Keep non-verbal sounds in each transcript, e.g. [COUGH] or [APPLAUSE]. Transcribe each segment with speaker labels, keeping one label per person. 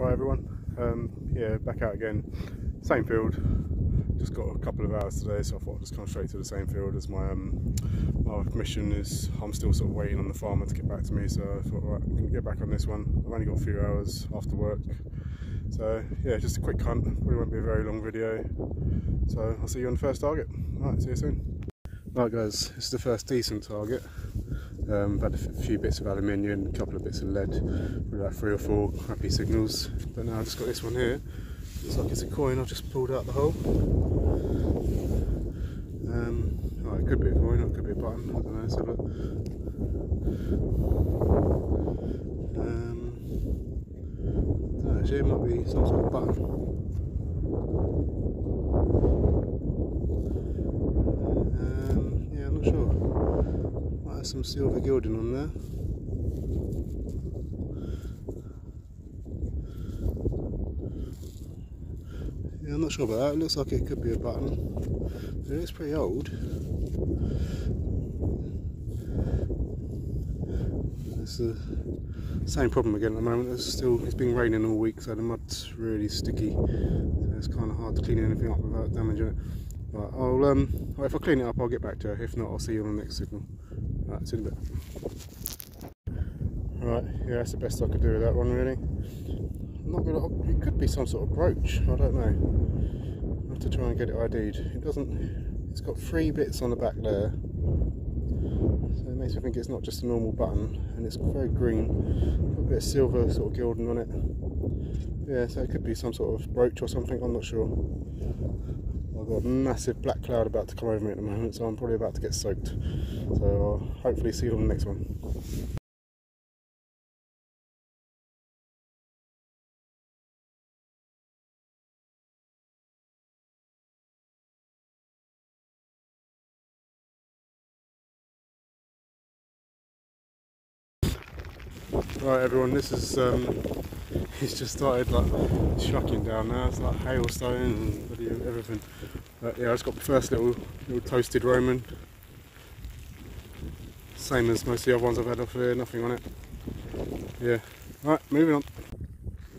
Speaker 1: Alright everyone, um, yeah, back out again. Same field, just got a couple of hours today, so I thought I'd just come straight to the same field as my um, my commission is. I'm still sort of waiting on the farmer to get back to me, so I thought, right, I'm gonna get back on this one. I've only got a few hours after work, so yeah, just a quick hunt. Probably won't be a very long video. So I'll see you on the first target. Alright, see you soon. Right guys, this is the first decent target. Um, had a few bits of aluminium, a couple of bits of lead, about three or four crappy signals. But now I've just got this one here. Looks like it's a coin I've just pulled out the hole. Um, oh, it could be a coin, or it could be a button, I don't know, let's have a look. Um, actually it might be some sort of button. Um, yeah, I'm not sure. Have some silver gilding on there. Yeah, I'm not sure about that. It looks like it could be a button. It looks pretty old. It's the same problem again at the moment. It's still it's been raining all week, so the mud's really sticky. So it's kind of hard to clean anything up without damaging it. Right, I'll um, well, if I clean it up, I'll get back to her. If not, I'll see you on the next signal. You in a. Right, yeah, that's the best I could do with that one, really. I'm not gonna. It could be some sort of brooch. I don't know. I have to try and get it ID'd. It doesn't. It's got three bits on the back there, so it makes me think it's not just a normal button, and it's very green. Got a bit of silver sort of gilding on it. Yeah, so it could be some sort of brooch or something. I'm not sure. Got a massive black cloud about to come over me at the moment, so I'm probably about to get soaked. So I'll hopefully see you on the next one. Right everyone, this is um [LAUGHS] he's just started like shucking down now, it's like hailstone and everything. But yeah, I just got the first little little toasted Roman. Same as most of the other ones I've had off here, nothing on it. Yeah. Alright, moving on.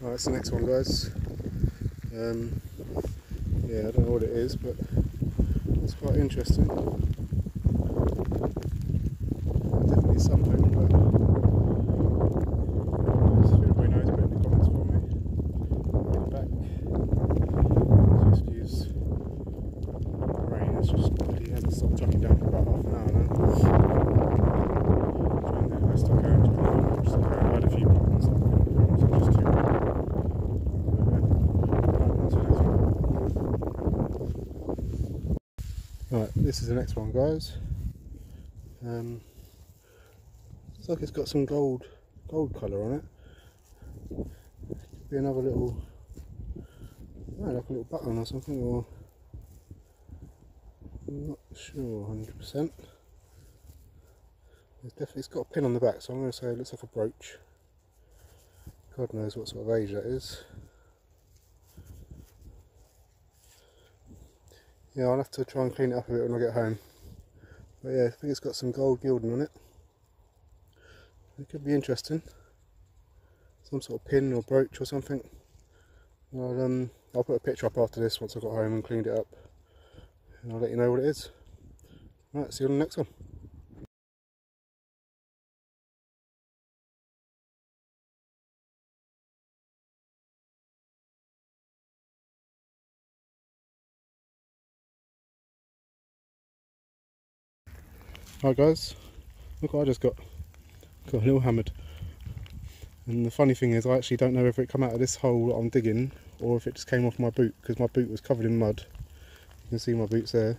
Speaker 1: Alright, that's the next one guys. Um yeah, I don't know what it is, but it's quite interesting. Definitely something, Right, this is the next one, guys. Um, looks like it's got some gold, gold colour on it. Could be another little, know, like a little button or something, or I'm not sure, hundred percent. It's definitely it's got a pin on the back, so I'm going to say it looks like a brooch. God knows what sort of age that is. Yeah, I'll have to try and clean it up a bit when I get home. But yeah, I think it's got some gold gilding on it. It could be interesting. Some sort of pin or brooch or something. I'll, um, I'll put a picture up after this once I've got home and cleaned it up. And I'll let you know what it is. Right, see you on the next one. Right guys, look what I just got. Got a little hammered. And the funny thing is I actually don't know if it come out of this hole that I'm digging or if it just came off my boot because my boot was covered in mud. You can see my boots there.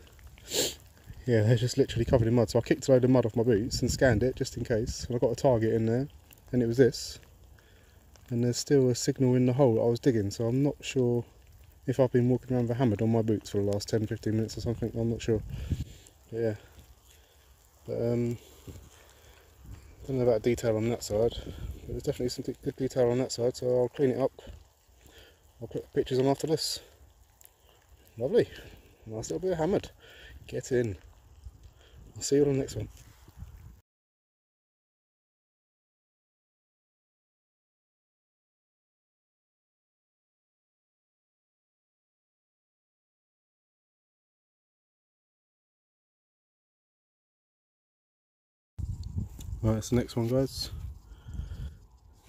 Speaker 1: Yeah, they're just literally covered in mud. So I kicked a load of mud off my boots and scanned it just in case. And I got a target in there and it was this. And there's still a signal in the hole I was digging so I'm not sure if I've been walking around with a hammered on my boots for the last 10-15 minutes or something. I'm not sure. But yeah. But um, don't know about detail on that side. But there's definitely some good detail on that side, so I'll clean it up. I'll put pictures on after this. Lovely. Nice little bit of hammered. Get in. I'll see you on the next one. Right, it's the next one, guys.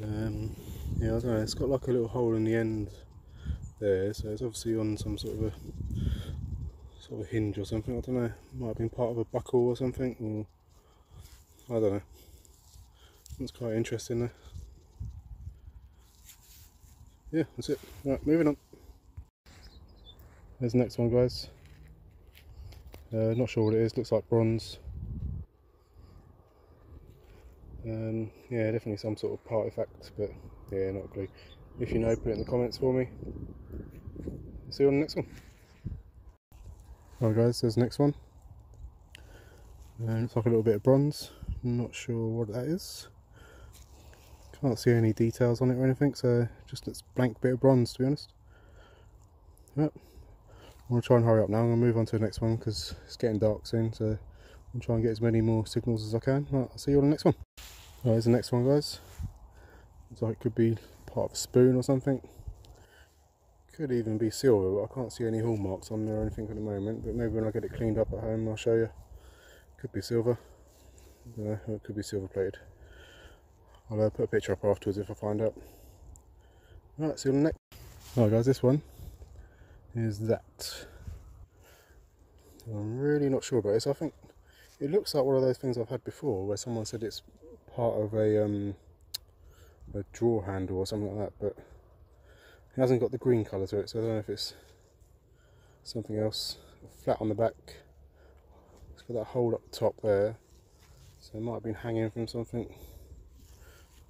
Speaker 1: Um, yeah, I don't know. It's got like a little hole in the end there, so it's obviously on some sort of a sort of hinge or something. I don't know. Might have been part of a buckle or something, or I don't know. That's quite interesting there. Yeah, that's it. Right, moving on. There's the next one, guys. Uh, not sure what it is. Looks like bronze. Um, yeah, definitely some sort of artifact, but yeah, not a clue. If you know, put it in the comments for me. See you on the next one. Alright guys, there's the next one. Uh, looks like a little bit of bronze. not sure what that is. Can't see any details on it or anything, so just looks blank bit of bronze to be honest. Yep. I'm going to try and hurry up now. I'm going to move on to the next one because it's getting dark soon, so I'll try and get as many more signals as I can. Right, I'll see you on the next one. Right, here's the next one, guys. Looks like it could be part of a spoon or something. Could even be silver, but I can't see any hallmarks on there or anything at the moment. But maybe when I get it cleaned up at home, I'll show you. Could be silver. It could be silver plated. I'll uh, put a picture up afterwards if I find out. Right, see you on the next. Alright guys, this one is that. I'm really not sure about this. I think it looks like one of those things I've had before where someone said it's part of a um, a drawer handle or something like that, but it hasn't got the green colour to it, so I don't know if it's something else. Flat on the back, it's got that hole up top there, so it might have been hanging from something.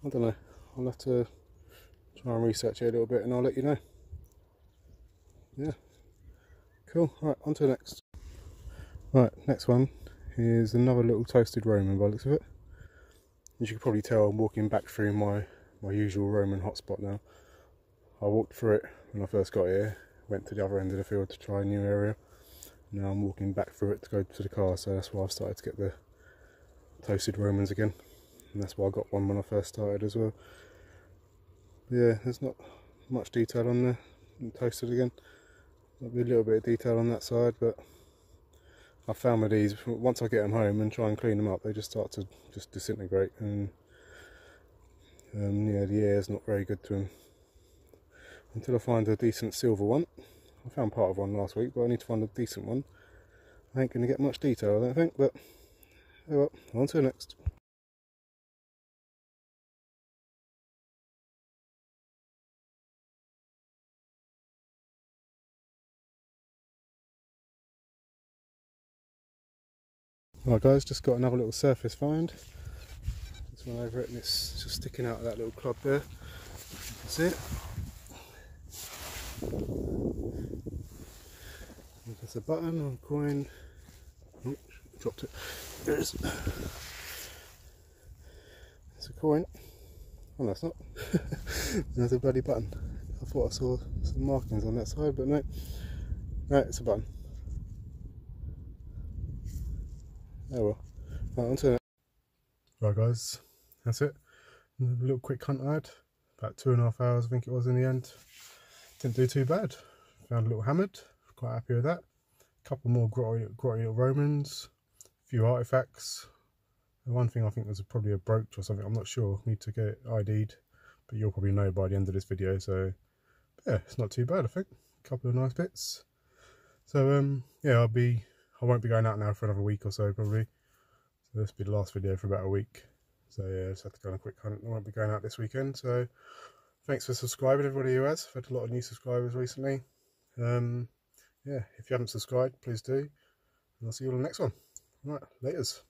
Speaker 1: I don't know. I'll have to try and research it a little bit, and I'll let you know. Yeah, cool. Right, on to the next. Right, next one is another little toasted Roman by the looks of it. As you can probably tell, I'm walking back through my my usual Roman hotspot now. I walked through it when I first got here, went to the other end of the field to try a new area. Now I'm walking back through it to go to the car, so that's why I've started to get the toasted Romans again. And that's why I got one when I first started as well. But yeah, there's not much detail on there. toasted again. Might be a little bit of detail on that side, but I found with these, once I get them home and try and clean them up, they just start to just disintegrate and um, yeah, the air is not very good to them. Until I find a decent silver one. I found part of one last week, but I need to find a decent one. I ain't going to get much detail, I don't think, but oh well, on to the next. Right guys, just got another little surface find one over it and it's just sticking out of that little club there. See it. There's a button a coin. Oh, dropped it. There it is. It's a coin. Oh, that's not. [LAUGHS] There's a bloody button. I thought I saw some markings on that side, but no. No, it's a button. Oh well. Right, on to it. Right guys, that's it. A little quick hunt I had. About two and a half hours, I think it was in the end. Didn't do too bad. Found a little hammered. Quite happy with that. A couple more grotty, grotty little Romans. A few artifacts. The one thing I think was probably a brooch or something. I'm not sure. Need to get ID'd. But you'll probably know by the end of this video. So, yeah, it's not too bad, I think. A couple of nice bits. So, um, yeah, I'll be... I won't be going out now for another week or so, probably. So this will be the last video for about a week. So yeah, just have to go on a quick hunt. I won't be going out this weekend. So thanks for subscribing, everybody who has. I've had a lot of new subscribers recently. Um, yeah, if you haven't subscribed, please do. And I'll see you on the next one. All right, laters.